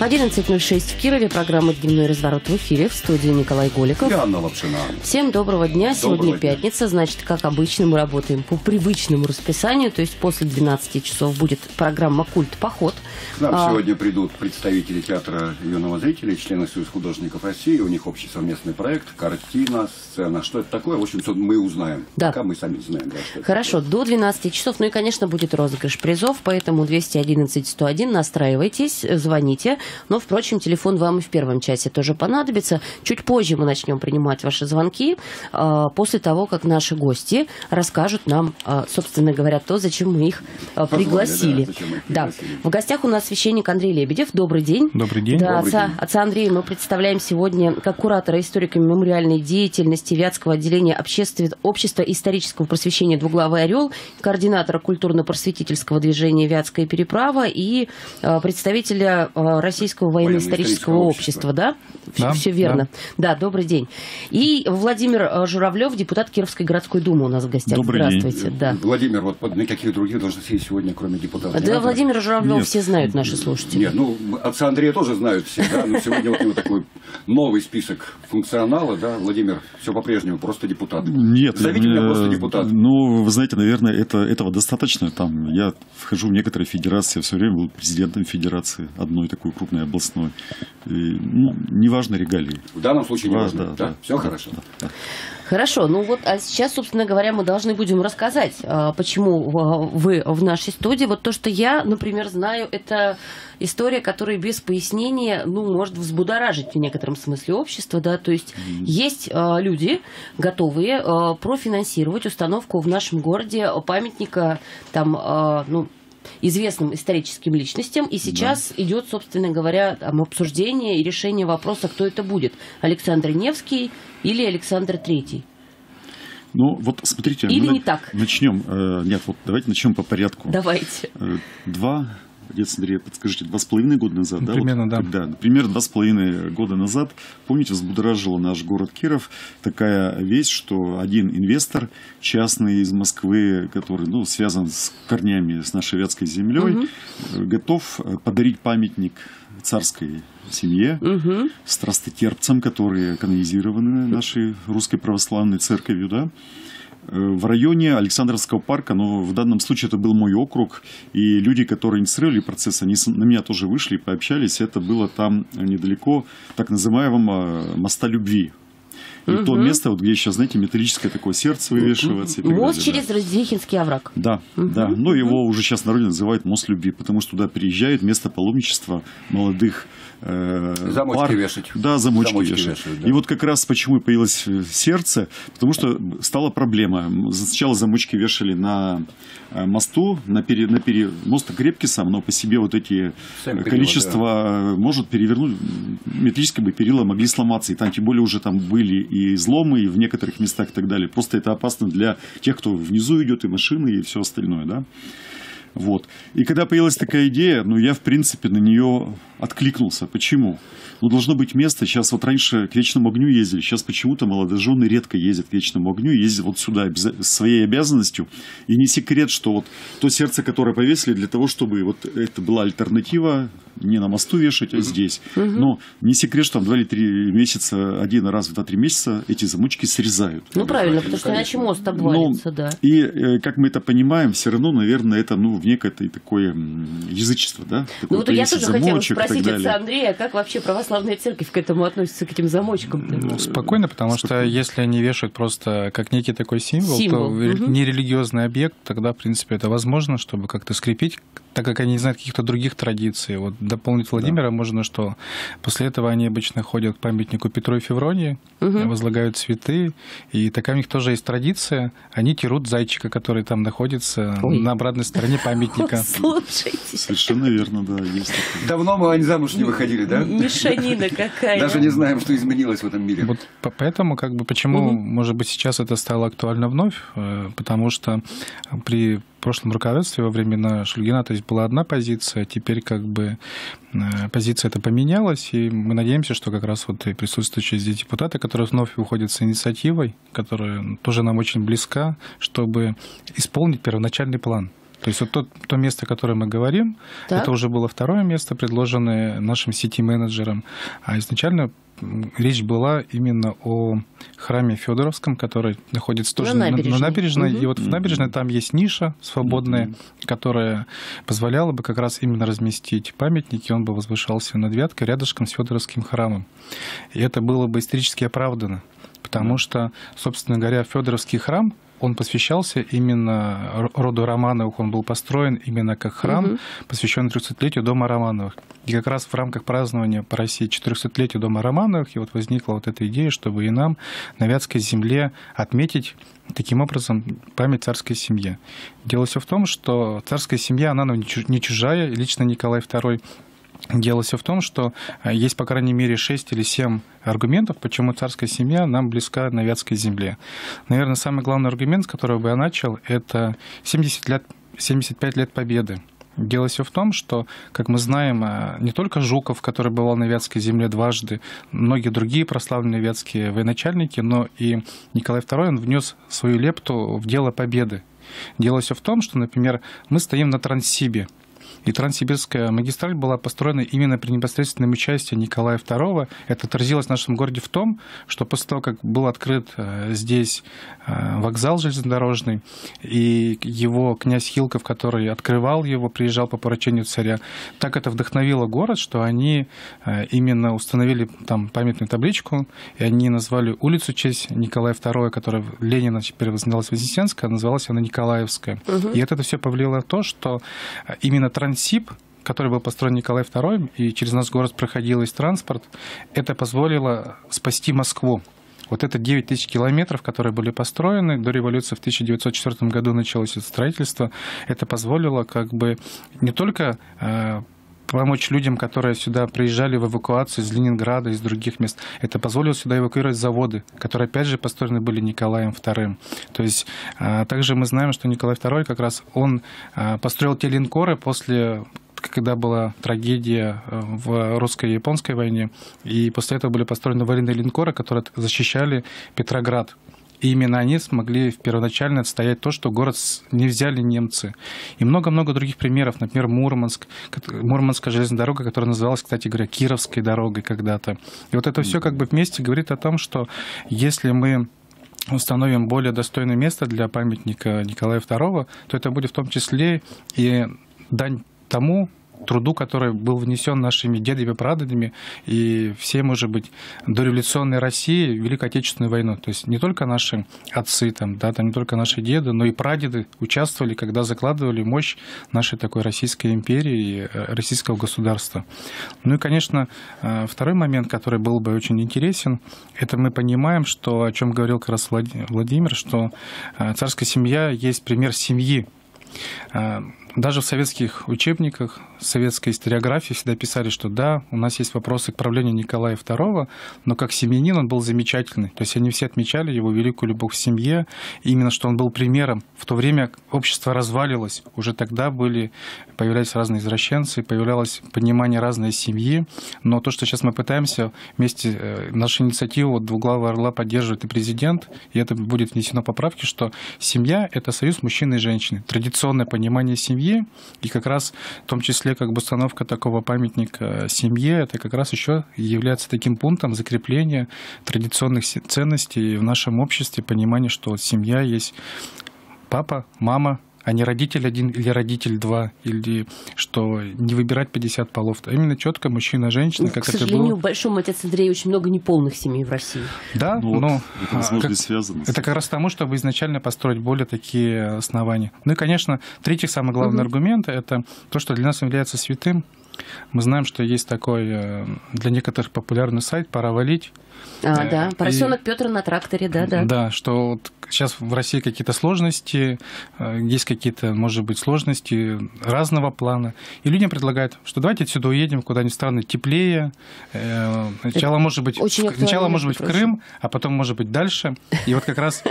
11.06 в Кирове. Программа «Дневной разворот» в эфире. В студии Николай Голиков. И Анна Лапшина. Всем доброго дня. Сегодня Доброго дня. пятница. Значит, как обычно, мы работаем по привычному расписанию. То есть после 12 часов будет программа «Культ. Поход». К нам А, сегодня придут представители театра юного зрителя, члены Союза художников России. У них общий совместный проект, картина, сцена. Что это такое? В общем, всё мы узнаем. Да. Пока мы сами знаем. да, что это Хорошо, такое. до 12 часов. Ну и, конечно, будет розыгрыш призов, поэтому 211-101, настраивайтесь, звоните. Но, впрочем, телефон вам и в первом часе тоже понадобится. Чуть позже мы начнем принимать ваши звонки, а, после того, как наши гости расскажут нам, а, собственно говоря, то, зачем мы их а, Позвали, пригласили. да, зачем мы их Да. пригласили. В гостях у нас священник Андрей Лебедев. Добрый день. Добрый день. Да, Добрый отца, день. отца Андрея мы представляем сегодня как куратора историка мемориальной деятельности Вятского отделения общества исторического просвещения «Двуглавый орел», координатора культурно-просветительского движения «Вятская переправа» и э, представителя э, Российского военно-исторического общества, да? Да, Все верно. Да. добрый день. И Владимир э, Журавлев, депутат Кировской городской думы у нас в гостях. Добрый день. Здравствуйте. Да. Владимир, вот на каких других должностей сегодня, кроме депутата? Да? Владимира Журавлева Нет. все знают наши слушатели. Нет, ну, отца Андрея тоже знают все, да, но сегодня вот у него такой новый список функционала, да, Владимир, все по-прежнему, просто депутат. Нет, Зовите меня э, просто депутат. Ну, вы знаете, наверное, это, этого достаточно. Там я вхожу в некоторые федерации, я все время был президентом федерации, одной такой крупной областной. И, ну, неважно регалии. В данном случае не Да, важно, да, да, да. все хорошо. Ну вот, а сейчас, собственно говоря, мы должны будем рассказать, а, почему а, вы в нашей студии. Вот то, что я, например, знаю, это история, которая без пояснения, ну, может взбудоражить в некотором смысле общество, да, то есть есть а, люди, готовые профинансировать установку в нашем городе памятника, там, ну, известным историческим личностям, и сейчас идет, собственно говоря, там, обсуждение и решение вопроса, кто это будет, Александр Невский или Александр Третий. Ну, вот смотрите. Или мы не так? Начнем. э, Нет, вот давайте начнем по порядку. Давайте. Э, Два, отец Андрей, подскажите, два с половиной года назад, да? Примерно, вот, да. Когда, например, два с половиной года назад, помните, взбудоражила наш город Киров такая вещь, что один инвестор частный из Москвы, который, ну, связан с корнями с нашей вятской землей, э, готов э, подарить памятник царской семье, Мгм. страстотерпцам, которые канонизированы нашей русской православной церковью, да, в районе Александровского парка, но в данном случае это был мой округ, и люди, которые инициировали процесс, они на меня тоже вышли и пообщались, это было там недалеко так называемого моста любви. И то Мгм. место, вот где сейчас, знаете, металлическое такое сердце вывешивается. Мост далее, да. через Раздехинский овраг. Да, Мгм, да. Но его уже сейчас народе называют мост любви, потому что туда приезжают место паломничества молодых э, Замочки пар. вешать. Да, замочки, Замочки вешать. вешают, да. И вот как раз почему появилось э, сердце, потому что стала проблема. Сначала замочки вешали на э, мосту, на пере, на пере... мост крепкий сам, но по себе вот эти Сами э, количество э, может перевернуть, металлические бы перила могли сломаться, и там тем более уже там были и изломы, и в некоторых местах и так далее. Просто это опасно для тех, кто внизу идет, и машины, и все остальное, да. Вот. И когда появилась такая идея, ну, я, в принципе, на нее откликнулся. Почему? Ну, должно быть место. Сейчас вот раньше к Вечному огню ездили. Сейчас почему-то молодожены редко ездят к Вечному огню. Ездят вот сюда своей обязанностью. И не секрет, что вот то сердце, которое повесили для того, чтобы вот это была альтернатива не на мосту вешать, а здесь. Но не секрет, что там два или три месяца, один раз в два-три месяца эти замочки срезают. Ну, правильно, потому что иначе мост обвалится, да. И, э, как мы это понимаем, все равно, наверное, это, ну, в некое такое м, язычество, да? Ну, вот я тоже хотела и спросить отца Андрея, как вообще православная церковь к этому относится, к этим замочкам? Ну, спокойно, потому что если они вешают просто как некий такой символ, Символ, то мгм. нерелигиозный объект, тогда, в принципе, это возможно, чтобы как-то скрепить, так как они не знают каких-то других традиций. Вот дополнить Владимира можно, что после этого они обычно ходят к памятнику Петру и Февронии, Мгм. возлагают цветы, и такая у них тоже есть традиция. Они терут зайчика, который там находится Ой. на обратной стороне памятника. Слушайте, Совершенно верно, да, есть такое. Давно мы Ань, замуж не выходили, да? мешанина какая. Даже не знаем, что изменилось в этом мире. Вот по- поэтому, как бы, почему, может быть, сейчас это стало актуально вновь, э, потому что при прошлом руководстве во времена Шульгина, то есть была одна позиция, теперь как бы э, позиция эта поменялась, и мы надеемся, что как раз вот и присутствующие здесь депутаты, которые вновь выходят с инициативой, которая тоже нам очень близка, чтобы исполнить первоначальный план. То есть вот то, то место, о котором мы говорим, Так. это уже было второе место, предложенное нашим сети-менеджером. А изначально речь была именно о храме Федоровском, который находится тоже На набережной. набережной. Мгм. И вот в набережной там есть ниша свободная, которая позволяла бы как раз именно разместить памятник, и он бы возвышался над Вяткой рядышком с Федоровским храмом. И это было бы исторически оправдано, потому что, собственно говоря, Федоровский храм он посвящался именно роду Романовых, он был построен именно как храм, Мгм. посвященный 300-летию дома Романовых. И как раз в рамках празднования по России 400-летия дома Романовых и вот возникла вот эта идея, чтобы и нам на Вятской земле отметить таким образом память царской семье. Дело все в том, что царская семья, она нам не чу- не чужая, лично Николай II Дело все в том, что э, есть, по крайней мере, 6 или 7 аргументов, почему царская семья нам близка на Вятской земле. Наверное, самый главный аргумент, с которого бы я начал, это 70 лет, 75 лет Победы. Дело все в том, что, как мы знаем, э, не только Жуков, который бывал на Вятской земле дважды, многие другие прославленные вятские военачальники, но и Николай II он внес свою лепту в дело победы. Дело все в том, что, например, мы стоим на Транссибе, и Транссибирская магистраль была построена именно при непосредственном участии Николая II. Это отразилось в нашем городе в том, что после того, как был открыт э, здесь э, вокзал железнодорожный, и его князь Хилков, который открывал его, приезжал по поручению царя, так это вдохновило город, что они э, именно установили там памятную табличку, и они назвали улицу в честь Николая II, которая Ленина теперь называлась Вознесенская, а называлась она Николаевская. И это все повлияло на то, что именно Транссиб, который был построен Николай II, и через наш город проходил весь транспорт, это позволило спасти Москву. Вот это 9 тысяч километров, которые были построены до революции в 1904 году началось это строительство, это позволило как бы не только э, помочь людям, которые сюда приезжали в эвакуацию из Ленинграда, из других мест. Это позволило сюда эвакуировать заводы, которые, опять же, построены были Николаем II. То есть а, также мы знаем, что Николай II как раз он а, построил те линкоры после когда была трагедия э, в русско-японской войне, и после этого были построены военные линкоры, которые защищали Петроград. И именно они смогли первоначально отстоять то, что город не взяли немцы. И много-много других примеров. Например, Мурманск, Мурманская железная дорога, которая называлась, кстати говоря, Кировской дорогой когда-то. И вот это все как бы вместе говорит о том, что если мы установим более достойное место для памятника Николая II, то это будет в том числе и дань тому труду, который был внесен нашими дедами, прадедами и всей, может быть, дореволюционной России в Великую Отечественную войну. То есть не только наши отцы, там, да, там не только наши деды, но и прадеды участвовали, когда закладывали мощь нашей такой Российской империи и э, российского государства. Ну и, конечно, э, второй момент, который был бы очень интересен, это мы понимаем, что, о чем говорил как раз Влади- Владимир, что э, царская семья есть пример семьи, даже в советских учебниках, советской историографии всегда писали, что да, у нас есть вопросы к правлению Николая II, но как семьянин он был замечательный. То есть они все отмечали его великую любовь к семье, именно что он был примером. В то время общество развалилось, уже тогда были, появлялись разные извращенцы, появлялось понимание разной семьи, но то, что сейчас мы пытаемся вместе, э, нашу инициативу «Двуглавого орла» поддерживает и президент, и это будет внесено поправки, что семья – это союз мужчины и женщины, традиционное понимание семьи, и как раз в том числе как бы установка такого памятника семье, это как раз еще является таким пунктом закрепления традиционных ценностей в нашем обществе, понимание, что семья есть папа, мама, а не родитель один или родитель два, или что не выбирать 50 полов, а именно четко мужчина и женщина, как К это сожалению, было. большому отец Андрей очень много неполных семей в России. Да, Ну вот, но это, а, возможно, как- связано. это как раз тому, чтобы изначально построить более такие основания. Ну и, конечно, третий самый главный аргумент – это то, что для нас является святым. Мы знаем, что есть такой э, для некоторых популярный сайт «Пора валить». А, Э, да, и- поросенок Петр на тракторе, да, да. Да, что вот сейчас в России какие-то сложности, э, есть какие-то, может быть, сложности разного плана. И людям предлагают, что давайте отсюда уедем куда-нибудь страны теплее. Сначала, может быть, в- сначала, может быть, в Крым, а потом, может быть, дальше. И вот как раз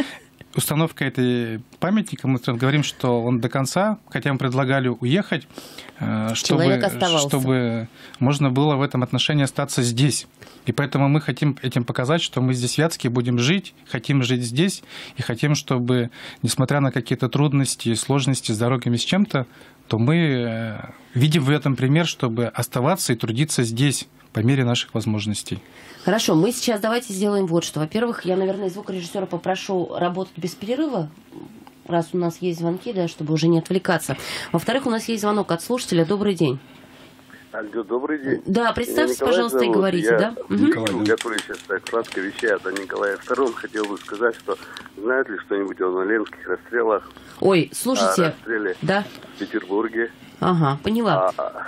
установка этой памятника, мы говорим, что он до конца, хотя мы предлагали уехать, э, чтобы, чтобы можно было в этом отношении остаться здесь. И поэтому мы хотим этим показать, что мы здесь в Вятске будем жить, хотим жить здесь, и хотим, чтобы, несмотря на какие-то трудности сложности с дорогами, с чем-то, то мы э, видим в этом пример, чтобы оставаться и трудиться здесь по мере наших возможностей. Хорошо, мы сейчас давайте сделаем вот что. Во-первых, я, наверное, звукорежиссера попрошу работать без перерыва, раз у нас есть звонки, да, чтобы уже не отвлекаться. Во-вторых, у нас есть звонок от слушателя. Добрый день. Алло, добрый день. Да, представьтесь, пожалуйста, зовут. и говорите, я да? Николай, угу. который сейчас так сладко вещает о Николае II, хотел бы сказать, что знает ли что-нибудь о Ноленских расстрелах? Ой, слушайте. О расстреле да? в Петербурге. Ага, поняла. А,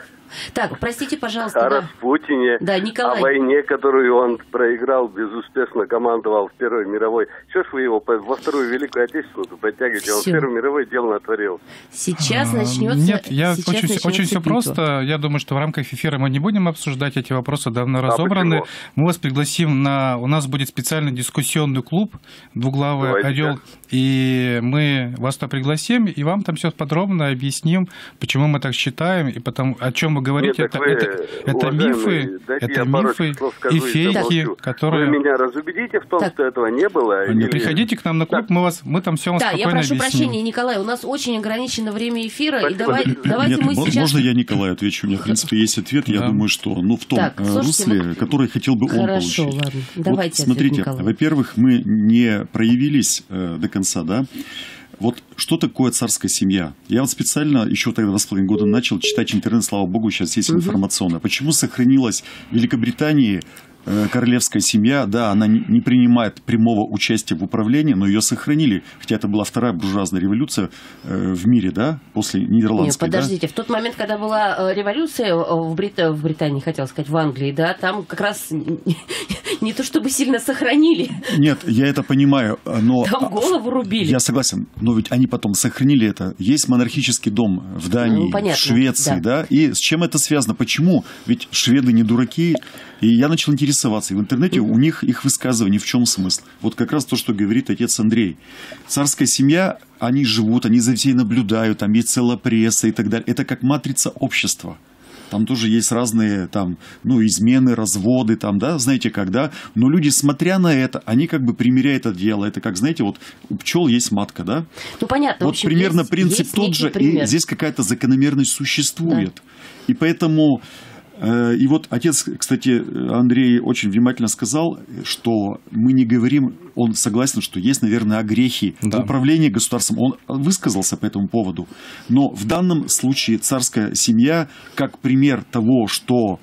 так, простите, пожалуйста. О да. Распутине, да, Николай. о войне, которую он проиграл, безуспешно командовал в Первой мировой. Что ж вы его во Вторую Великую Отечественную подтягиваете? Он в Первой мировой дело натворил. Сейчас а, начнется... Нет, я сейчас очень, начнется очень все просто. Я думаю, что в рамках эфира мы не будем обсуждать эти вопросы, давно разобраны. А мы вас пригласим на... У нас будет специальный дискуссионный клуб «Двуглавый Давайте орел». И мы вас туда пригласим, и вам там все подробно объясним, почему мы так считаем, и потом, о чем вы говорите, Нет, это, вы, это, это мифы, это мифы и фейки, которые... Вы меня разубедите в том, так. что этого не было? Не или... приходите к нам на клуб, мы, вас, мы там все вам Да, я прошу объясним. прощения, Николай, у нас очень ограничено время эфира, Спасибо. и давай, давайте Нет, мы сейчас... Можно я Николай отвечу? У меня, в принципе, есть ответ. Я думаю, что ну, в том так, э, слушайте, русле, который хотел бы он Хорошо, получить. ладно. Давайте вот, смотрите, во-первых, мы не проявились э, до конца, да, вот что такое царская семья? Я вот специально еще тогда два с половиной года начал читать интернет, слава богу, сейчас есть информационно. Почему сохранилась в Великобритании королевская семья, да, она не принимает прямого участия в управлении, но ее сохранили, хотя это была вторая буржуазная революция э, в мире, да, после нидерландской. Нет, подождите, да? в тот момент, когда была э, революция в, Брит... в Британии, хотел сказать, в Англии, да, там как раз не то чтобы сильно сохранили. Нет, я это понимаю, но... Там голову рубили. Я согласен, но ведь они потом сохранили это. Есть монархический дом в Дании, ну, понятно, в Швеции, да. да, и с чем это связано? Почему? Ведь шведы не дураки, и я начал интересоваться. И в интернете у них их высказывание в чем смысл? Вот как раз то, что говорит отец Андрей. Царская семья, они живут, они за всей наблюдают, там есть целая пресса и так далее. Это как матрица общества. Там тоже есть разные там, ну, измены, разводы, там, да, знаете, когда. Но люди, смотря на это, они как бы примеряют это дело. Это как, знаете, вот у пчел есть матка, да? Ну, понятно. Вот общем, примерно есть, принцип есть тот же, пример. и здесь какая-то закономерность существует. Да. И поэтому и вот отец, кстати, Андрей очень внимательно сказал, что мы не говорим, он согласен, что есть, наверное, огрехи да. в управлении государством. Он высказался по этому поводу. Но в данном случае царская семья, как пример того, что,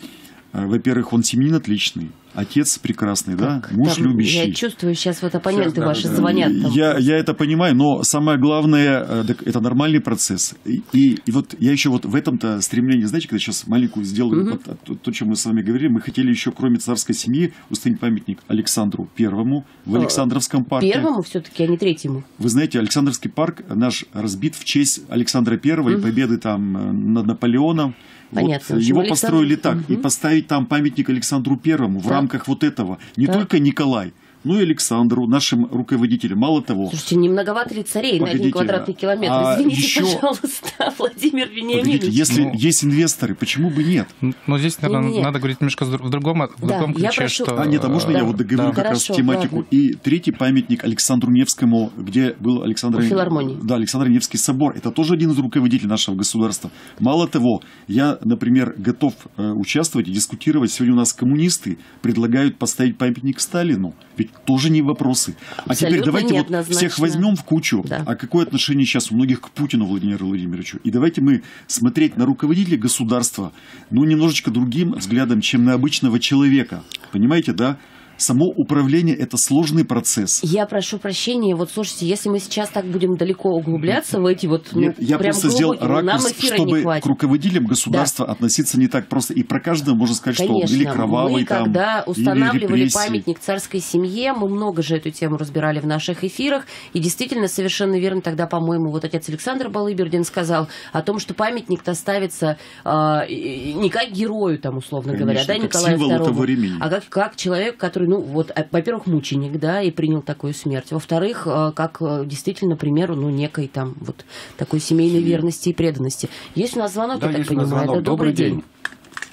э, во-первых, он семьянин отличный, Отец прекрасный, да? Муж там, любящий. Я чувствую, сейчас вот оппоненты сейчас, ваши да, звонят. Там. Я, я это понимаю, но самое главное, э, это нормальный процесс. И, и вот я еще вот в этом-то стремлении, знаете, когда сейчас маленькую сделаю, угу. вот, то, то, чем мы с вами говорили, мы хотели еще, кроме царской семьи, установить памятник Александру Первому в Александровском парке. Первому все-таки, а не третьему. Вы знаете, Александровский парк наш разбит в честь Александра Первого угу. и победы там э, над Наполеоном. Понятно. Вот, его Александр... построили так. Угу. И поставить там памятник Александру Первому в рамках вот этого. Не да. только Николай, ну и Александру, нашим руководителям. Мало того... Слушайте, не многовато ли царей на один квадратный километр? А Извините, еще... пожалуйста, Владимир Вениаминович. Погодите, если ну... есть инвесторы, почему бы нет? Но здесь, наверное, нет. надо говорить немножко в другом, в да, другом ключе, прошу... что... А, нет, а можно да. я вот договорю да. как Хорошо, раз тематику? Ладно. И третий памятник Александру Невскому, где был Александр... филармонии. Да, Александр Невский собор. Это тоже один из руководителей нашего государства. Мало того, я, например, готов э, участвовать и дискутировать. Сегодня у нас коммунисты предлагают поставить памятник Сталину. Ведь тоже не вопрос вопросы. А теперь давайте вот всех возьмем в кучу. Да. А какое отношение сейчас у многих к Путину Владимиру Владимировичу? И давайте мы смотреть на руководителя государства, ну, немножечко другим взглядом, чем на обычного человека. Понимаете, да? Само управление – это сложный процесс. Я прошу прощения, вот слушайте, если мы сейчас так будем далеко углубляться в эти вот ну, Нет, я прям просто сделал ракурс, чтобы к руководителям государства да. относиться не так просто. И про каждого можно сказать, Конечно, что он или кровавый мы, там, когда устанавливали памятник царской семье, мы много же эту тему разбирали в наших эфирах, и действительно совершенно верно тогда, по-моему, вот отец Александр Балыбердин сказал о том, что памятник-то ставится э, не как герою, там, условно Конечно, говоря, да, Николаю II, а как, как человек, который ну, вот, а, во-первых, мученик, да, и принял такую смерть. Во-вторых, э, как э, действительно примеру, ну, некой там вот такой семейной верности и преданности. Есть у нас звонок, Да, я так есть у нас понимаю. звонок. Да, добрый день.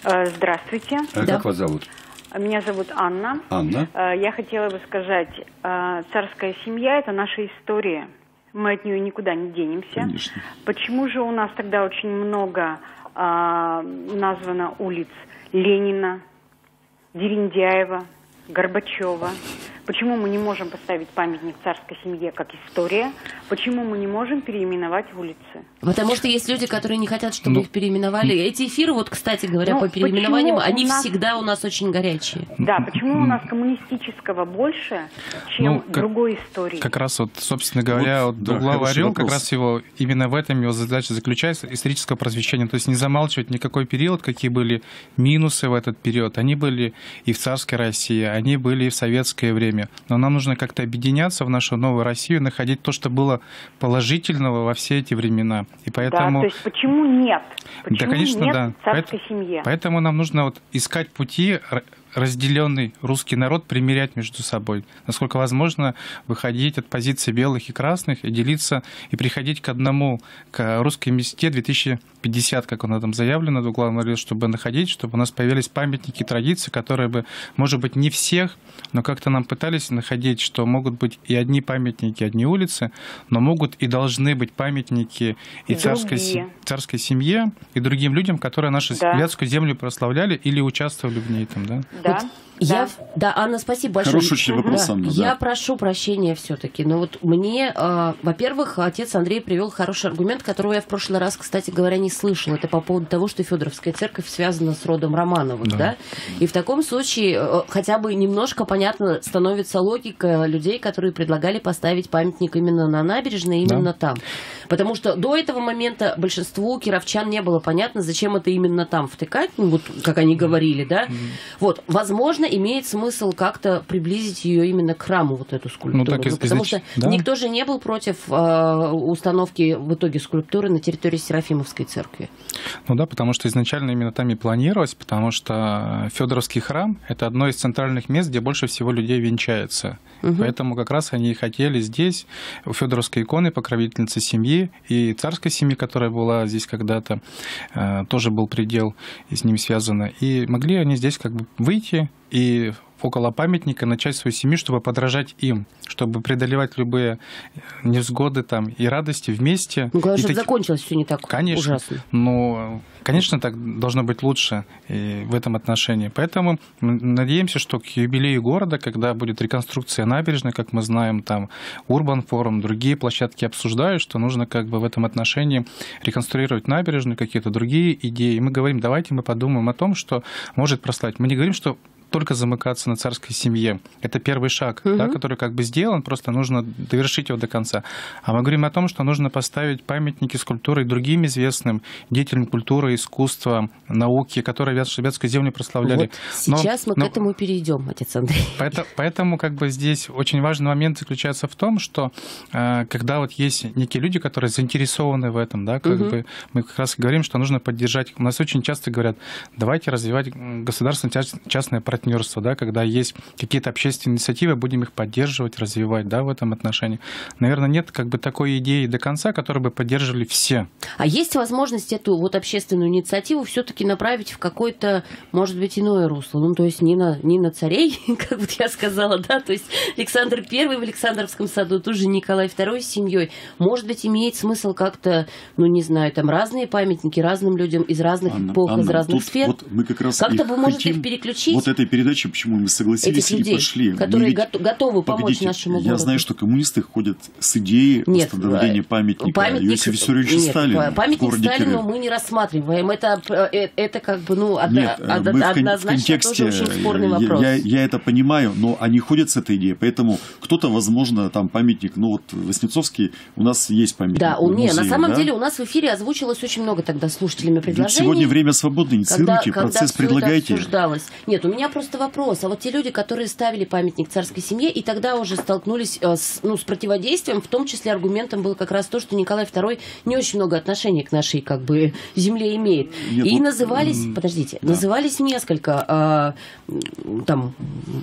Э, Здравствуйте. А Да. Как вас зовут? Меня зовут Анна. Анна? Я хотела бы сказать, царская семья – это наша история. Мы от нее никуда не денемся. Конечно. Почему же у нас тогда очень много названо улиц Ленина, Дерендяева, Горбачева? Почему мы не можем поставить памятник царской семье как история? Почему мы не можем переименовать улицы? Потому что есть люди, которые не хотят, чтобы Ну, их переименовали. Эти эфиры, вот, кстати говоря, Ну, по переименованиям, они нас- всегда у нас очень горячие. Да, почему у нас коммунистического больше, чем Ну, как- другой истории? Как раз вот, собственно говоря, Вот, вот, да, Дуглава Орел, как раз его именно в этом его задача заключается, историческое просвещение. То есть не замалчивать никакой период, какие были минусы в этот период. Они были и в царской России, они были и в советское время. Но нам нужно как-то объединяться в нашу новую Россию, находить то, что было положительного во все эти времена. И поэтому... Да, то есть почему нет? Почему Да, конечно, нет да. царской Поэт- семье? Поэтому нам нужно вот искать пути разделенный русский народ примирять между собой. Насколько возможно, выходить от позиции белых и красных и делиться, и приходить к одному, к русской мечте 2050, как оно там заявлено, в главном чтобы находить, чтобы у нас появились памятники традиции, которые бы, может быть, не всех, но как-то нам пытались находить, что могут быть и одни памятники, одни улицы, но могут и должны быть памятники и царской, царской семье, и другим людям, которые нашу Да. Вятскую землю прославляли или участвовали в ней там, да? Да, Вот Я, да. да, Анна, спасибо большое. Хороший очень вопрос, Да. Анна, Я да. прошу прощения все-таки, но вот мне, э, во-первых, отец Андрей привел хороший аргумент, которого я в прошлый раз, кстати говоря, не слышала. Это по поводу того, что Федоровская церковь связана с родом Романовых, да? Да. И в таком случае э, хотя бы немножко понятно становится логика людей, которые предлагали поставить памятник именно на набережной, именно там. Потому что до этого момента большинству кировчан не было понятно, зачем это именно там втыкать, ну, вот как они говорили, да. Вот, возможно, имеет смысл как-то приблизить ее именно к храму, вот эту скульптуру. Ну, так и- потому изнач- что да. никто же не был против э, установки в итоге скульптуры на территории Серафимовской церкви. Ну да, потому что изначально именно там и планировалось, потому что Федоровский храм – это одно из центральных мест, где больше всего людей венчается. Поэтому как раз они и хотели здесь, у Федоровской иконы, покровительницы семьи, и царской семьи, которая была здесь когда-то, э, тоже был предел и с ним связано. И могли они здесь как бы выйти и около памятника начать свою семью, чтобы подражать им, чтобы преодолевать любые невзгоды там и радости вместе. Ну, главное, И таки- закончилось все не так Конечно. ужасно. Ну, конечно, так должно быть лучше и в этом отношении. Поэтому мы надеемся, что к юбилею города, когда будет реконструкция набережной, как мы знаем, там Урбан форум, другие площадки обсуждают, что нужно как бы в этом отношении реконструировать набережную, какие-то другие идеи. И мы говорим, давайте мы подумаем о том, что может прославить. Мы не говорим, что только замыкаться на царской семье. Это первый шаг, да, который как бы сделан, просто нужно довершить его до конца. А мы говорим о том, что нужно поставить памятники скульптуры и другим известным деятелям культуры, искусства, науки, которые Вят- Вятскую землю прославляли. Вот Но- сейчас мы но- к этому перейдем, отец Андрей. Поэтому, поэтому как бы здесь очень важный момент заключается в том, что э, когда вот есть некие люди, которые заинтересованы в этом, да, как бы мы как раз говорим, что нужно поддержать. У нас очень часто говорят, давайте развивать м, государственно-частное партнерство, да, когда есть какие-то общественные инициативы, будем их поддерживать, развивать, да, в этом отношении. Наверное, нет как бы такой идеи до конца, которую бы поддерживали все. А есть возможность эту вот общественную инициативу все-таки направить в какое-то, может быть, иное русло? Ну, то есть не на, не на царей, как вот я сказала, да, то есть Александр Первый в Александровском саду, тут же Николай Второй с семьей. Может быть, имеет смысл как-то, ну, не знаю, там разные памятники разным людям из разных Анна, эпох, из Анна, разных тут сфер. Вот мы как раз Как-то можете хотим их переключить? Вот этой передачи, почему мы согласились людей, и пошли. Мы которые ведь- гото- готовы помочь Погодите, нашему Я городу. знаю, что коммунисты ходят с идеей Нет, восстановления э, памятника памятник- Иосифу Виссарионовичу нет, Сталину Памятник Сталину Кирове. мы не рассматриваем. Это, э, это как бы, ну, одна- Нет, э, одна- мы кон- в однозначно контексте, тоже очень спорный э, я- вопрос. Я, я это понимаю, но они ходят с этой идеей, поэтому кто-то, возможно, там памятник, ну вот Воснецовский, у нас есть памятник. Да, он, в не, на музее, самом да? деле у нас в эфире озвучилось очень много тогда слушателями Ведь предложений. сегодня время свободное, инициируйте, когда, процесс когда всё предлагайте. Нет, у меня просто вопрос. А вот те люди, которые ставили памятник царской семье, и тогда уже столкнулись э, с, ну, с противодействием, в том числе аргументом было как раз то, что Николай II не очень много отношений к нашей как бы земле имеет. Нет, и вот, назывались, подождите, назывались несколько э, там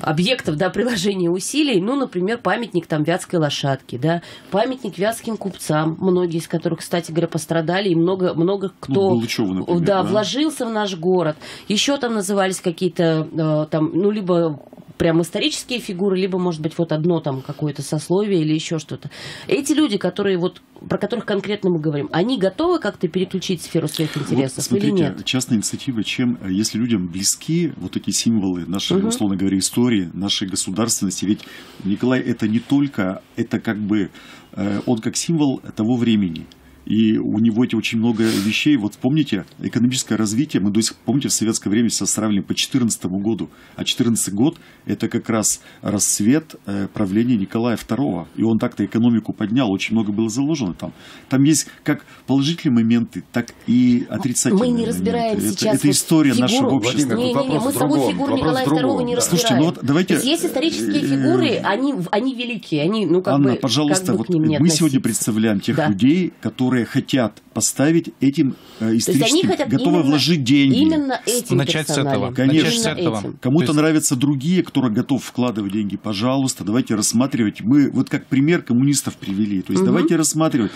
объектов, да, приложения усилий, ну, например, памятник там Вятской лошадки, да, памятник вятским купцам, многие из которых, кстати говоря, пострадали, и много, много кто Булычеву, например, да, да? вложился в наш город. Еще там назывались какие-то э, там, ну, либо прям исторические фигуры, либо, может быть, вот одно там какое-то сословие или еще что-то. Эти люди, которые вот, про которых конкретно мы говорим, они готовы как-то переключить сферу своих интересов Вот смотрите, или нет? частная инициатива, чем, э, если людям близки вот эти символы нашей, условно говоря, истории, нашей государственности, ведь Николай это не только, это как бы, э, он как символ того времени. И у него эти очень много вещей. Вот помните, экономическое развитие, мы до сих помните, в советское время сейчас сравнивали по 2014 году. А 2014 год – это как раз расцвет э, правления Николая II. И он так-то экономику поднял, очень много было заложено там. Там есть как положительные моменты, так и отрицательные Мы не моменты. разбираем это, сейчас это вот история фигуру. нашего общества. Не, не, не, мы саму фигуру Вопрос Николая II не разбираем. Слушайте, ну вот давайте- То есть есть исторические э, фигуры, они, они великие, они, ну, как Анна, бы, пожалуйста, как бы вот мы сегодня относиться. представляем тех Да. людей, которые хотят поставить этим э, историческим, хотят готовы именно- вложить деньги. Именно этим Начать с этого. Конечно. Начать с этого. Кому-то То есть- нравятся другие, кто готов вкладывать деньги. Пожалуйста, давайте рассматривать. Мы вот как пример коммунистов привели. То есть давайте рассматривать.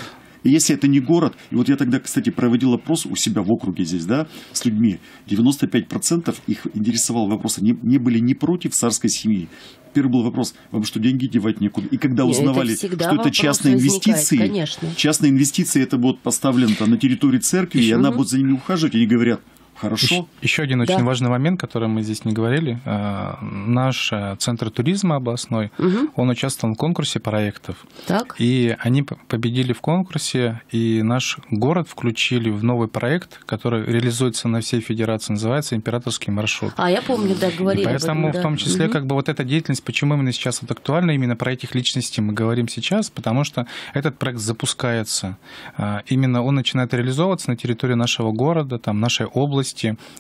И если это не город, и вот я тогда, кстати, проводил опрос у себя в округе здесь, да, с людьми, 95% их интересовал вопрос, они не были не против царской семьи. Первый был вопрос, вам что, деньги девать некуда? И когда это узнавали, всегда что это частные инвестиции, конечно. частные инвестиции, это будет поставлено на территории церкви, и она будет за ними ухаживать, и они говорят, хорошо, Еще, один очень Да. важный момент, который мы здесь не говорили. Э, Наш э, центр туризма областной, он участвовал в конкурсе проектов. Так. И они победили в конкурсе, и наш город включили в новый проект, который реализуется на всей федерации, называется «Императорский маршрут». А, я помню, да, И говорили об поэтому этом, в да. том числе Мгм. как бы вот эта деятельность, почему именно сейчас вот актуальна, именно про этих личностей мы говорим сейчас, потому что этот проект запускается. А, Именно он начинает реализовываться на территории нашего города, там, нашей области,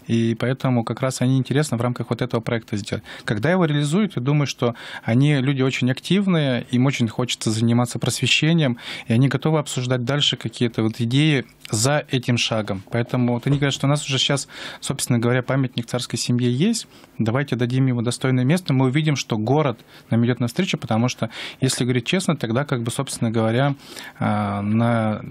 и поэтому как раз они интересно в рамках вот этого проекта сделать. Когда его реализуют, я думаю, что они люди очень активные, им очень хочется заниматься просвещением, и они готовы обсуждать дальше какие-то вот идеи за этим шагом. Поэтому вот они говорят, что у нас уже сейчас, собственно говоря, памятник царской семье есть, давайте дадим ему достойное место, мы увидим, что город нам идет навстречу, потому что, если говорить честно, тогда, как бы, собственно говоря, а, на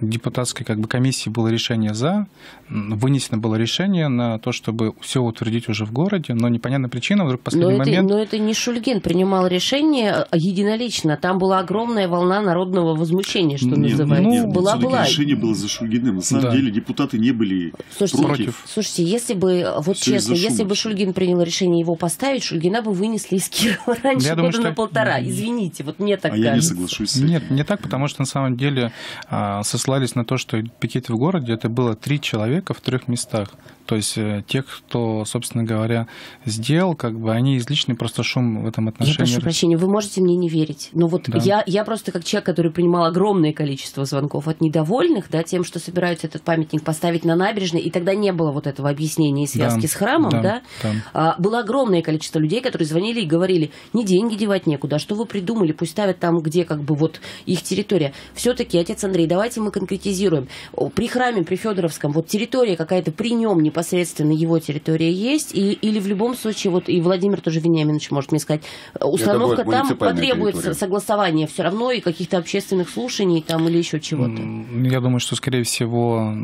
депутатской как бы, комиссии было решение за, вынесено было решение на то, чтобы все утвердить уже в городе, но непонятная причина, вдруг в Но последний это, момент... но это не Шульгин принимал решение а, единолично. Там была огромная волна народного возмущения, что Нет, называется. ну, была, была. решение было за Шульгиным. На самом Да. деле депутаты не были Слушайте, против. слушайте, если бы, вот Всё честно, если бы. Шульгин принял решение его поставить, Шульгина бы вынесли из Кирова раньше Я думаю, года что- на полтора. Извините, вот мне так А я не кажется. соглашусь с этим. Нет, не так, потому что на самом деле а, сослались на то, что пикет в городе, это было три человека в трех местах. То есть э, тех, кто, собственно говоря, сделал, как бы они излишний просто шум в этом Я отношении. прошу прощения, вы можете мне не верить. Но вот Да. я, я просто как человек, который принимал огромное количество звонков от недовольных, да, тем, что собираются этот памятник поставить на набережной, и тогда не было вот этого объяснения и связки Да, с храмом, да, да, да. А, было огромное количество людей, которые звонили и говорили, не деньги девать некуда, а что вы придумали, пусть ставят там, где как бы вот их территория. Все-таки, отец Андрей, давайте мы конкретизируем. При храме, при Федоровском, вот территория какая-то при нем непосредственно его территория есть, и, или в любом случае, вот и Владимир тоже Вениаминович может мне сказать, э, установка будет там муниципальная потребует территория. согласования все равно и каких-то общественных слушаний там или еще чего-то. Я думаю, что, скорее всего,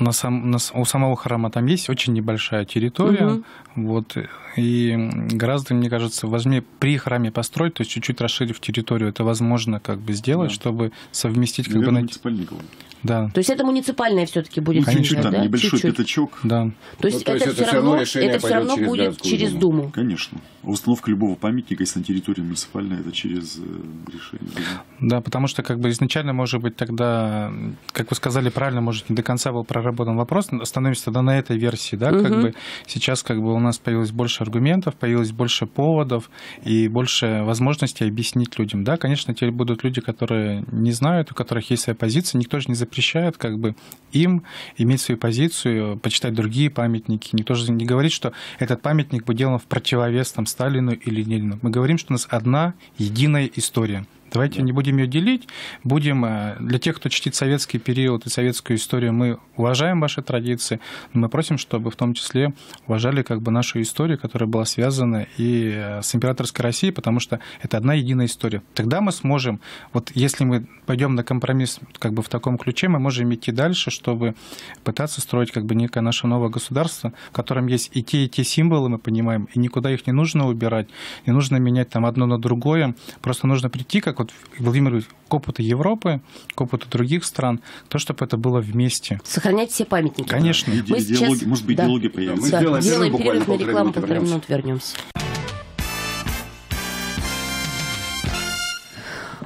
на сам, на у самого храма там есть очень небольшая территория. Мгм. Вот, и гораздо, мне кажется, важнее при храме построить, то есть чуть-чуть расширив территорию, это возможно как бы сделать, Да. чтобы совместить как бы... Наверное, на- муниципальный глава. Да, То есть это муниципальная все-таки будет Конечно, там да? небольшой Чуть-чуть. пятачок. да. То есть, Ну, то есть это, это все равно равно, решение это все равно через будет через думу. Думу. Конечно. Установка любого памятника, если на территории муниципальной, это через э, решение. Да, потому что как бы изначально, может быть, тогда, как вы сказали правильно, может, не до конца был проработан вопрос. Остановимся тогда на этой версии, да, Мгм. как бы сейчас как бы у нас появилось больше аргументов, появилось больше поводов и больше возможностей объяснить людям, да. Конечно, теперь будут люди, которые не знают, у которых есть своя позиция, никто же не запрещает как бы им иметь свою позицию, почитать другие памятники. Никто же не говорит, что этот памятник был делан в противовес там Сталину или Ленину. Мы говорим, что у нас одна единая история. Давайте не будем ее делить, будем э, для тех, кто чтит советский период и советскую историю, мы уважаем ваши традиции, но мы просим, чтобы в том числе уважали как бы нашу историю, которая была связана и э, с императорской Россией, потому что это одна единая история. Тогда мы сможем, вот если мы пойдем на компромисс как бы в таком ключе, мы можем идти дальше, чтобы пытаться строить как бы некое наше новое государство, в котором есть и те, и те символы, мы понимаем, и никуда их не нужно убирать, не нужно менять там одно на другое, просто нужно прийти, как вот Владимир говорит, к опыту Европы, к опыту других стран, то, чтобы это было вместе. Сохранять все памятники. Конечно. Иде- Мы сейчас- может быть, да. идеология появится. Мы Да, сделаем перерыв, делаем перерыв на рекламу, минуты, полторы вернемся. минут вернемся.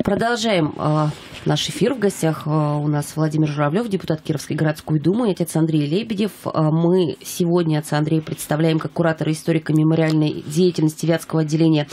Продолжаем а, наш эфир. В гостях а, у нас Владимир Журавлев, депутат Кировской городской думы, и отец Андрей Лебедев. А, Мы сегодня отца Андрея представляем как куратора историка мемориальной деятельности Вятского отделения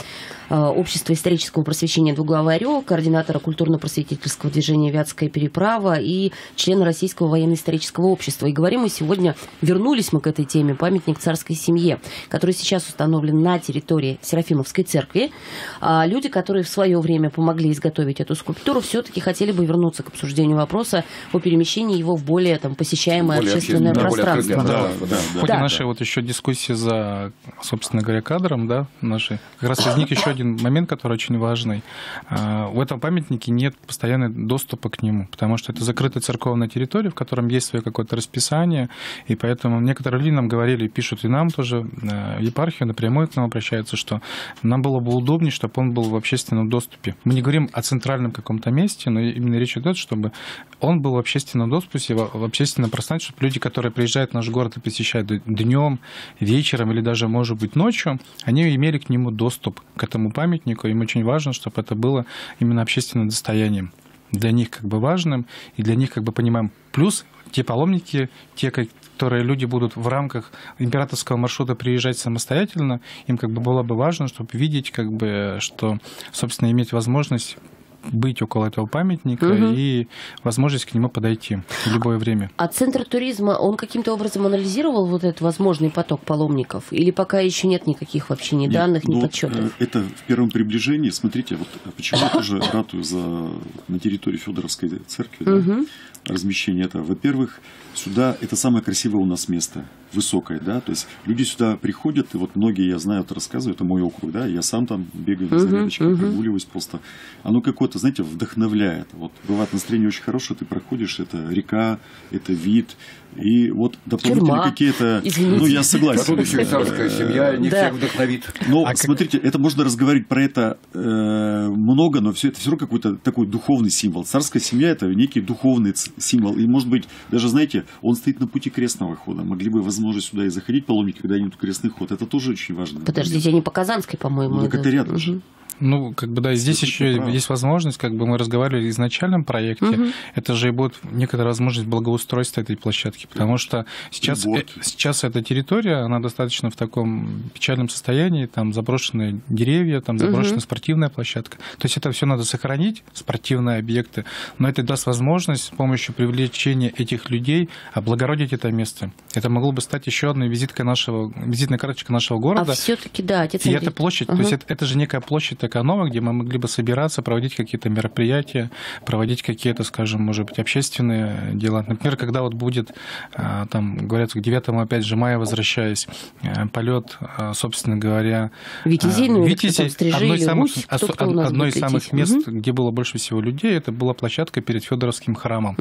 а, Общества исторического просвещения «Двуглавый орел», координатора культурно-просветительского движения «Вятская переправа» и члена Российского военно-исторического общества. И говорим мы сегодня, вернулись мы к этой теме, памятник царской семье, который сейчас установлен на территории Серафимовской церкви. А люди, которые в свое время помогли изготовить эту скульптуру, все-таки хотели бы вернуться к обсуждению вопроса о перемещении его в более там, посещаемое Более общественное более пространство. открытое, Да, да, да, В ходе Да. нашей вот еще дискуссии за, собственно говоря, кадром, да, нашей, как раз возник еще один момент, который очень важный. А, В этом памятнике нет постоянного доступа к нему, потому что это закрытая церковная территория, в котором есть свое какое-то расписание, и поэтому некоторые люди нам говорили, пишут и нам тоже, э, в епархию напрямую к нам обращаются, что нам было бы удобнее, чтобы он был в общественном доступе. Мы не говорим о центральном каком-то месте, но именно речь идет, чтобы он был в общественном доступе, в общественном пространстве, чтобы люди, которые приезжают в наш город и посещают днем, вечером или даже, может быть, ночью, они имели к нему доступ, к этому памятнику. Им очень важно, чтобы это было именно общественным достоянием. Для них как бы важным, и для них как бы понимаем. Плюс те паломники, те, которые люди будут в рамках императорского маршрута приезжать самостоятельно, им как бы было бы важно, чтобы видеть, как бы, что, собственно, иметь возможность быть около этого памятника Мгм. и возможность к нему подойти в любое время. А Центр туризма, он каким-то образом анализировал вот этот возможный поток паломников? Или пока еще нет никаких вообще ни Нет, данных, ни ну, подсчетов? э, Это в первом приближении. Смотрите, вот почему я тоже ратую за на территории Федоровской церкви да, Мгм. размещение этого. Во-первых, сюда это самое красивое у нас место, высокое, да, то есть люди сюда приходят, и вот многие, я знаю, это рассказывают, это мой округ, да, я сам там бегаю на зарядочках, мгм. прогуливаюсь просто. Оно какое-то, знаете, вдохновляет. Вот бывает настроение очень хорошее, ты проходишь, это река, это вид, и вот дополнительные Тюрьма. какие-то... Извините. Ну, я согласен. тут еще и царская семья, не Да. всех вдохновит. Но А как- смотрите, это можно разговаривать про это э, много, но все это все равно какой-то такой духовный символ. Царская семья это некий духовный символ. И может быть, даже знаете, он стоит на пути крестного хода. Могли бы, возможно, сюда и заходить паломники, когда идут крестный ход. Это тоже очень важно. Подождите, они по Казанской, по-моему. Ну, так это рядом же. Ну, как бы да, здесь еще правы. есть возможность, как бы мы разговаривали в изначальном проекте, Мгм. это же и будет некоторая возможность благоустройства этой площадки, потому что сейчас, э, сейчас эта территория, она достаточно в таком печальном состоянии, там заброшенные деревья, там заброшенная Мгм. спортивная площадка. То есть это все надо сохранить, спортивные объекты, но это даст возможность с помощью привлечения этих людей облагородить это место. Это могло бы стать еще одной визиткой нашего, визитной карточкой нашего А города. все-таки, да, отец И Андрей. эта площадь, Ага. то есть это, это же некая площадь такая новая, где мы могли бы собираться, проводить какие-то мероприятия, проводить какие-то, скажем, может быть, общественные дела. Например, когда вот будет, а, там, говорят, к 9 опять же мая, возвращаясь, а, полет, а, собственно говоря, там, стрижи одно из самых, гусь, кто- одно из самых мест, Мгм. где было больше всего людей, это была площадка перед Федоровским храмом.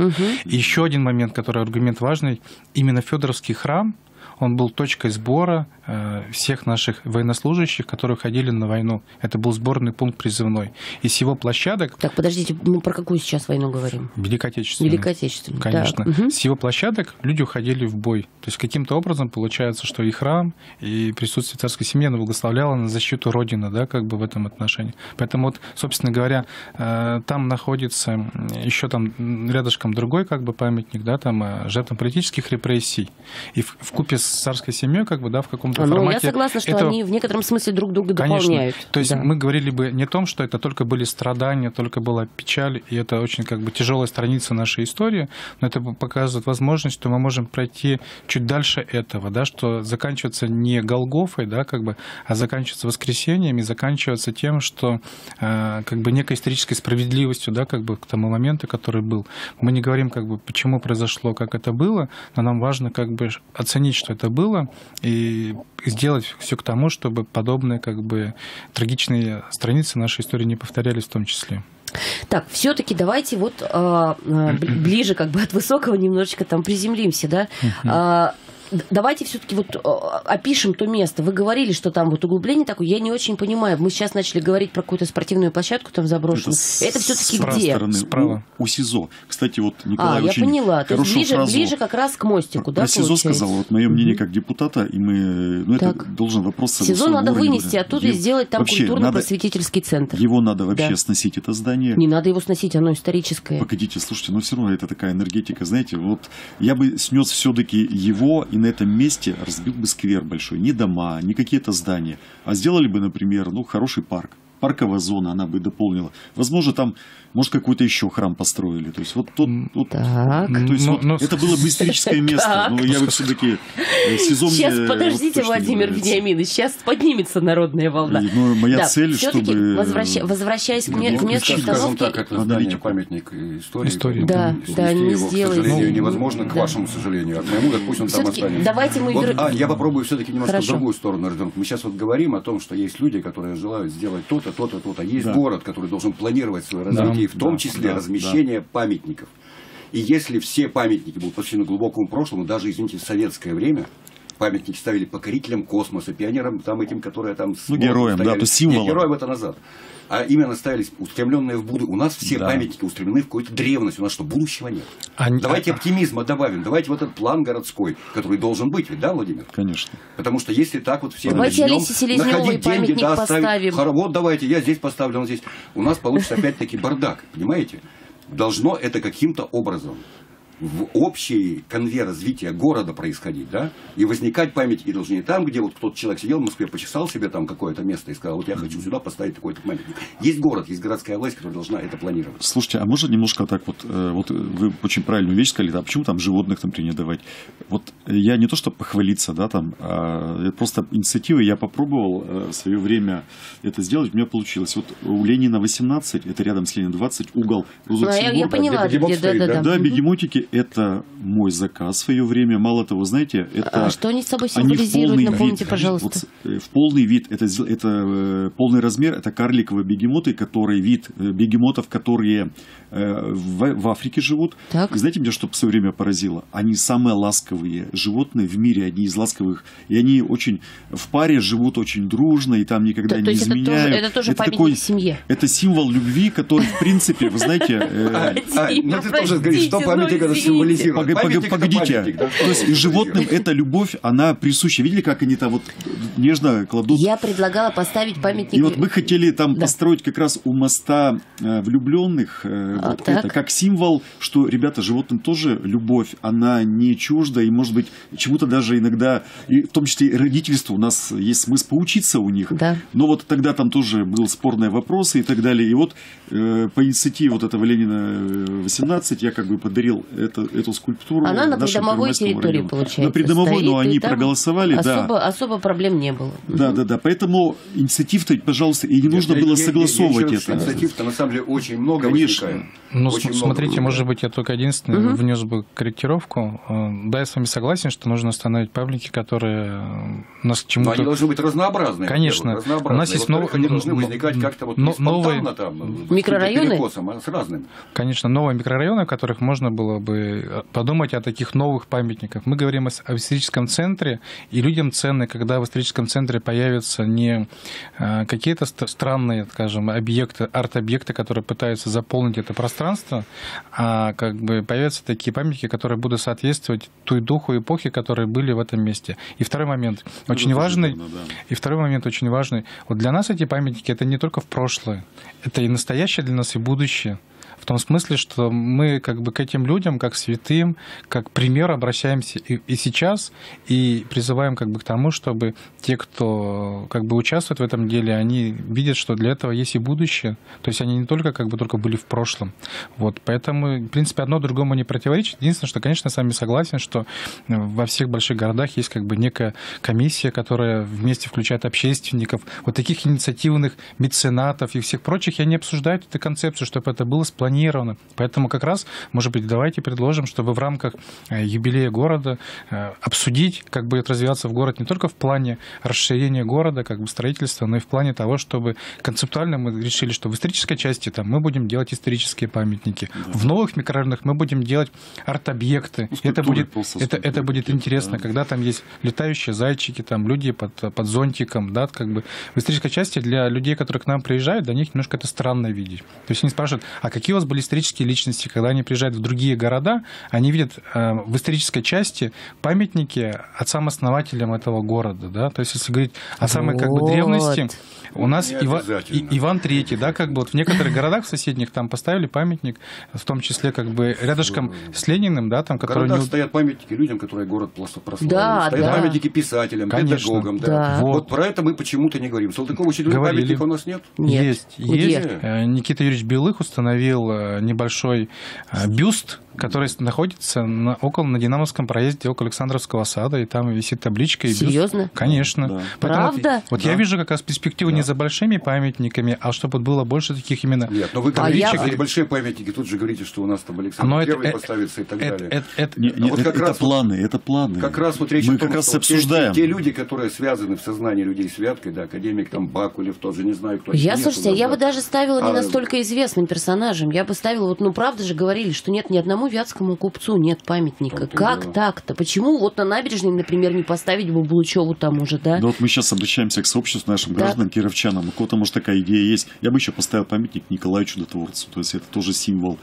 И еще один момент, который аргумент важный, именно Федоровский храм, он был точкой сбора э, всех наших военнослужащих, которые ходили на войну. Это был сборный пункт призывной. И с его площадок... Так, подождите, мы про какую сейчас войну говорим? Великой Отечественной, Конечно. Угу. С его площадок люди уходили в бой. То есть каким-то образом получается, что и храм, и присутствие царской семьи оно благословляло на защиту Родины, да, как бы в этом отношении. Поэтому вот, собственно говоря, э, там находится еще там рядышком другой как бы памятник, да, там э, жертвам политических репрессий. И в, в купе с царской семьей, как бы, да, в каком-то Ну, формате... я согласна, что этого- они в некотором смысле друг друга Конечно. дополняют. То есть Да. мы говорили бы не о том, что это только были страдания, только была печаль, и это очень как бы тяжелая страница нашей истории, но это показывает возможность, что мы можем пройти чуть дальше этого, да, что заканчивается не Голгофой, да, как бы, а заканчивается воскресением и заканчивается тем, что э, как бы некой исторической справедливостью, да, как бы к тому моменту, который был. Мы не говорим, как бы, почему произошло, как это было, но нам важно как бы оценить, что это было, и сделать все к тому, чтобы подобные как бы трагичные страницы нашей истории не повторялись в том числе. Так, все-таки давайте вот бли- ближе как бы от высокого немножечко там приземлимся, да. Д- Давайте все-таки вот а, опишем то место. Вы говорили, что там вот углубление такое. Я не очень понимаю. Мы сейчас начали говорить про какую-то спортивную площадку там заброшенную. с- Это, все-таки с правой где? стороны, Справа. У, у СИЗО. Кстати, вот Николай А, я очень поняла. То есть ближе, фразу ближе как раз к мостику, да, про СИЗО получается? сказал. Вот мое мнение как депутата, и мы, ну, это Так. должен вопрос СИЗО надо вынести оттуда и сделать там культурно-просветительский центр. Его надо вообще Да. сносить, это здание. Не надо его сносить, оно историческое. Погодите, слушайте, но все равно это такая энергетика, знаете, вот я бы снес все-таки его и на этом месте разбил бы сквер большой, не дома, не какие-то здания, а сделали бы, например, ну, хороший парк. Парковая зона, она бы дополнила. Возможно, там, может, какой-то еще храм построили. То есть вот тут... вот- Так. то есть Ну, вот ну, это было бы историческое место. Но я бы все-таки сезон... Сейчас, мне подождите, Владимир. Вениаминович, сейчас поднимется народная волна. И, ну, моя цель, чтобы... возвращ- возвращаясь к, ме- к Ну, месту скажем остановки, так, это здание памятник истории. Истории, Да, да, не его, сделаете. К сожалению, Ну, невозможно, к вашему сожалению. А к моему, так пусть он там останется. давайте мы Ань, я попробую все-таки немножко в другую сторону развернуть. Мы сейчас вот говорим о том, что есть люди, которые желают сделать то-то, то-то, то-то. Есть Да. город, который должен планировать свое развитие, и в том да, числе да, размещение памятников. И если все памятники будут посвящены глубокому прошлому, даже, извините, в советское время, памятники ставили покорителям космоса, пионерам, там этим, которые там... Ну, героям, да, стояли. то есть символам. Нет, героям это назад. А именно ставились устремленные в будущее. У нас все Да. памятники устремлены в какую-то древность. У нас что, будущего нет? А Давайте оптимизма добавим. Давайте вот этот план городской, который должен быть, ведь, да, Владимир? Конечно. Потому что если так вот все Давайте начнем Селезнёвой находить деньги, да, поставим. Хоро- вот давайте, я здесь поставлю, он здесь. У нас получится опять-таки бардак, понимаете? Должно это каким-то образом в общей конве развития города происходить, да, и возникать памятники должны не там, где вот кто-то человек сидел в Москве, почесал себе там какое-то место и сказал, вот я хочу сюда поставить такой-то памятник. Есть город, есть городская власть, которая должна это планировать. Слушайте, а можно немножко так вот, э, вот вы очень правильную вещь сказали, а почему там животных, например, не давать? Вот я не то, чтобы похвалиться, да, там, а просто инициатива, я попробовал э, в свое время это сделать, у меня получилось. Вот у Ленина 18, это рядом с Лениным 20, угол Ну, я, я поняла, где бегемот где, да, да, да? да. Да, Это мой заказ в свое время. Мало того, знаете, это... А что они с собой символизируют, полный напомните, вид, пожалуйста. вот, э, в полный вид, это, это э, полный размер, это карликовые бегемоты, которые вид э, бегемотов, которые в, в Африке живут. Так. И знаете, меня что в свое время поразило? Они самые ласковые животные в мире, одни из ласковых. И они очень в паре живут очень дружно, и там никогда То- не то есть это тоже- изменяют. это тоже памятник такой- семье. Это символ любви, который, в принципе, вы знаете... э, Ань, ну ты тоже говоришь, что памятник это это Погодите, памятник, да, то есть животным эта любовь, она присуща. Видели, как они там вот нежно кладут? Я предлагала поставить памятник. И вот мы хотели там Да. построить как раз у моста э, влюбленных э, А, вот так. это как символ, что, ребята, животным тоже любовь, она не чужда, и, может быть, чему-то даже иногда, и в том числе и родительству, у нас есть смысл поучиться у них. Да. Но вот тогда там тоже был спорные вопросы и так далее. И вот э, по инициативе вот этого Ленина э, 18 я как бы подарил это, эту скульптуру Она на придомовой территории, району. получается. На придомовой, стоит, но они проголосовали, да. особо, особо проблем не было. Да, да, да. Поэтому инициатив-то, пожалуйста, и не нужно Я- было я- я- согласовывать я раз, это. Инициатив-то на самом деле очень много Конечно. возникает. Ну, Очень см- много смотрите, возникает. может быть, я только единственный внес бы корректировку. Э, Да, я с вами согласен, что нужно остановить паблики, которые э, нас к Но чему-то... они должны быть разнообразные. Конечно. разнообразные. У нас есть Во-вторых, нов- они должны но- возникать как-то вот но- не спонтанно новые- там, ну, Микрорайоны? перекосом, а с разными. Конечно, новые микрорайоны, в которых можно было бы подумать о таких новых памятниках. Мы говорим о историческом центре, и людям ценно, когда в историческом центре появятся не какие-то странные, скажем, объекты, арт-объекты, которые пытаются заполнить это пространство, а как бы появятся такие памятники, которые будут соответствовать той духу эпохи, которые были в этом месте. И второй момент очень это важный. Верно, да. И второй момент очень важный. Вот для нас эти памятники это не только в прошлое, это и настоящее для нас, и будущее. В том смысле, что мы как бы к этим людям, как святым, как пример обращаемся и, и сейчас, и призываем как бы к тому, чтобы те, кто как бы участвует в этом деле, они видят, что для этого есть и будущее. То есть они не только как бы только были в прошлом. Вот, поэтому, в принципе, одно другому не противоречит. Единственное, что, конечно, с вами согласен, что во всех больших городах есть как бы некая комиссия, которая вместе включает общественников, вот таких инициативных меценатов и всех прочих, и они обсуждают эту концепцию, чтобы это было спланировано запланировано. Поэтому как раз, может быть, давайте предложим, чтобы в рамках э, юбилея города э, обсудить, как будет развиваться в город не только в плане расширения города, как бы строительства, но и в плане того, чтобы концептуально мы решили, что в исторической части там мы будем делать исторические памятники, да. в новых микрорайонах мы будем делать арт-объекты. Ну, это будет, это, это будет интересно, да. когда там есть летающие зайчики, там люди под, под зонтиком, да, как бы в исторической части для людей, которые к нам приезжают, для них немножко это странно видеть. То есть они спрашивают, а какие вас были исторические личности, когда они приезжают в другие города, они видят э, в исторической части памятники отцам-основателям этого города, да, то есть если говорить о самой как бы древности, у нас Ива... Иван Третий, да, как бы вот в некоторых городах соседних там поставили памятник, в том числе как бы рядышком с Лениным, да, там, который... В не... стоят памятники людям, которые город просто прославили. Да, стоят да. памятники писателям, Конечно. педагогам, да. да. Вот. вот про это мы почему-то не говорим. Салтыкова Щедрина памятника у нас нет? Нет. Есть, есть. Э, Никита Юрьевич Белых установил э, небольшой э, бюст который находится на, около на Динамовском проезде, около Александровского сада, и там висит табличка. И Серьезно? Бюст. Конечно. Да. Правда? Вот, вот да. я вижу как раз перспективу да. не за большими памятниками, а чтобы было больше таких именно Нет, но вы а говорите, я... за большие памятники, тут же говорите, что у нас там Александр но Первый это, поставится и так это, далее. Это, это, нет, нет, а вот это, как это раз планы, это планы. Как раз вот речь Мы о том, как раз обсуждаем. Те, те люди, которые связаны в сознании людей с Вяткой, да, академик там Бакулев тоже, не знаю, кто. Я, слушайте, я бы даже ставила не а, настолько известным персонажем. Я бы ставила, вот, ну, правда же говорили, что нет ни одному вятскому купцу нет памятника. Как так-то? Почему вот на набережной, например, не поставить Бублучеву тому же, да? Да вот мы сейчас обращаемся к сообществу нашим да. гражданам, кировчанам. У кого-то, может, такая идея есть. Я бы еще поставил памятник Николаю Чудотворцу. То есть это тоже символ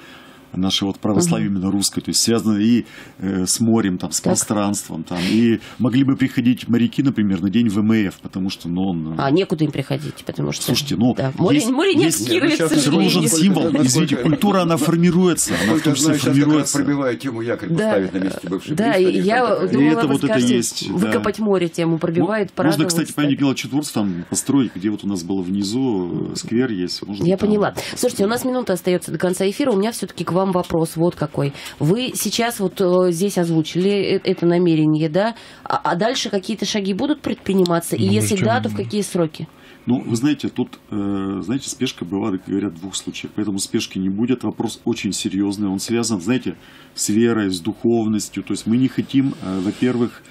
наше вот православие угу. именно русское, то есть связано и э, с морем, там, с так. пространством, там, и могли бы приходить моряки, например, на день ВМФ, потому что, ну, он... А, некуда им приходить, потому что... Слушайте, ну, да. море, есть, море нет есть, в Кирове, Все нужен символ, извините, культура, она формируется, она в том числе формируется. пробиваю тему якорь да. поставить на месте бывшей Да, и я думала, это вот это есть, выкопать море тему пробивает, Можно, кстати, памятник Николая Четвертого там построить, где вот у нас было внизу э, сквер есть. Я поняла. Слушайте, у нас минута остается до конца эфира, у меня все-таки к вам вопрос. Вот какой. Вы сейчас вот э, здесь озвучили э, это намерение, да? А, а дальше какие-то шаги будут предприниматься? И ну, если да, то в какие сроки? Ну, вы знаете, тут, э, знаете, спешка бывает, говорят, в двух случаях. Поэтому спешки не будет. Вопрос очень серьезный. Он связан, знаете, с верой, с духовностью. То есть мы не хотим, во-первых,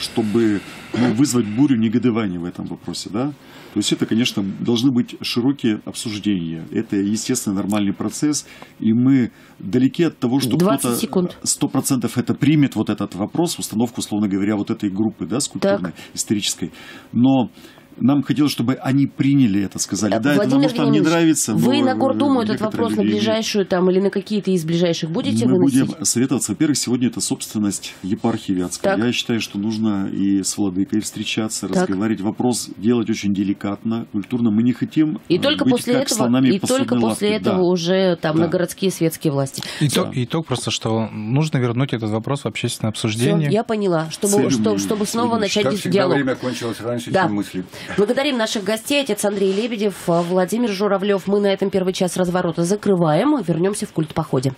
чтобы ну, вызвать бурю негодования в этом вопросе, да? То есть это, конечно, должны быть широкие обсуждения. Это, естественно, нормальный процесс. И мы далеки от того, что кто-то сто процентов это примет, вот этот вопрос, установку, условно говоря, вот этой группы, да, скульптурной, так. исторической. Но нам хотелось, чтобы они приняли это, сказали, да, Владимир это, может, нам не нравится. Вы на Гордуму этот вопрос на ближайшую там или на какие-то из ближайших будете Мы выносить? будем советоваться. Во-первых, сегодня это собственность епархии Вятской. Так. Я считаю, что нужно и с владыкой встречаться, так. разговаривать. Вопрос делать очень деликатно, культурно. Мы не хотим и только быть после как этого, И только после лавки. этого да. уже там да. на городские светские власти. Итог, да. итог просто, что нужно вернуть этот вопрос в общественное обсуждение. Все, я поняла, чтобы, что, чтобы снова начать как диалог. время кончилось раньше, да. чем мысли. Благодарим наших гостей. Отец Андрей Лебедев, Владимир Журавлев. Мы на этом первый час разворота закрываем. Вернемся в культ походе.